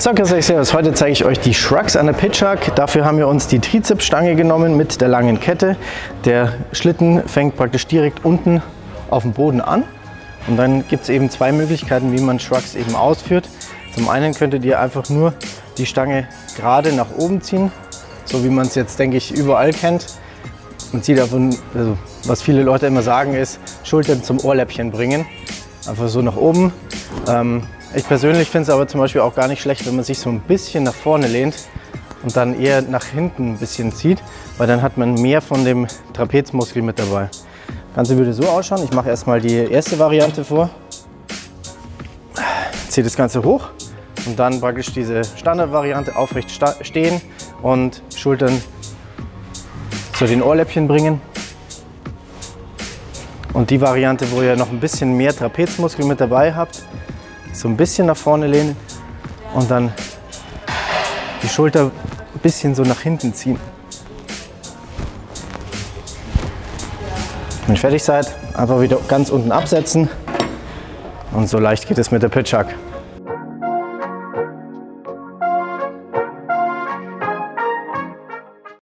So, grüß euch servus. Heute zeige ich euch die Shrugs an der Pitchhack. Dafür haben wir uns die Trizepsstange genommen mit der langen Kette. Der Schlitten fängt praktisch direkt unten auf dem Boden an. Und dann gibt es eben zwei Möglichkeiten, wie man Shrugs eben ausführt. Zum einen könntet ihr einfach nur die Stange gerade nach oben ziehen, so wie man es jetzt, denke ich, überall kennt. Man zieht davon, also was viele Leute immer sagen ist, Schultern zum Ohrläppchen bringen. Einfach so nach oben. Ähm, ich persönlich finde es aber zum Beispiel auch gar nicht schlecht, wenn man sich so ein bisschen nach vorne lehnt und dann eher nach hinten ein bisschen zieht, weil dann hat man mehr von dem Trapezmuskel mit dabei. Das Ganze würde so ausschauen. Ich mache erstmal die erste Variante vor. Ziehe das Ganze hoch und dann praktisch diese Standardvariante aufrecht stehen und Schultern zu den Ohrläppchen bringen. Und die Variante, wo ihr noch ein bisschen mehr Trapezmuskel mit dabei habt, so ein bisschen nach vorne lehnen und dann die Schulter ein bisschen so nach hinten ziehen. Wenn ihr fertig seid, einfach wieder ganz unten absetzen und so leicht geht es mit der Pitchhack.